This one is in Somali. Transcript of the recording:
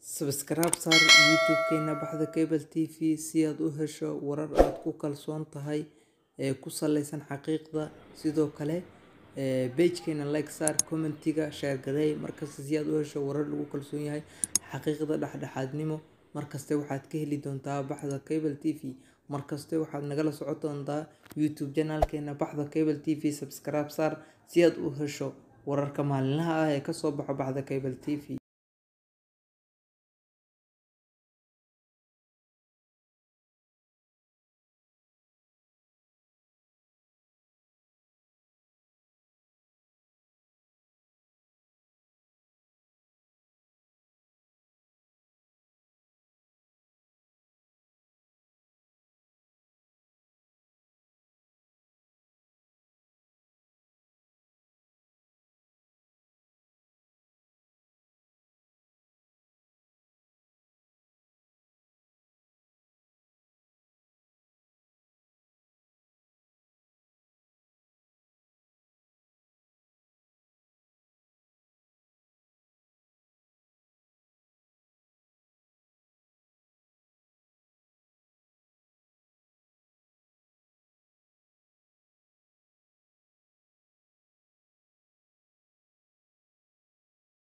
Subscribe saar YouTube-keena Baxda Cable TV si aad u hesho warar aad ku kalsoon tahay ee ku saleysan xaqiiqda. Sidoo kale, ee page-keena like saar, commentiga share markasta si aad u hesho warar lagu kalsoon yahay. Xaqiiqda dhexdhexaadnimo markasta waxaad ka heli doontaa Baxda Cable TV. Markasta waxaad nagala socon doontaa YouTube channel-keena Baxda Cable TV. Subscribe saar si aad u hesho wararka maalinlaha ah ee ka soo baxa Baxda Cable TV.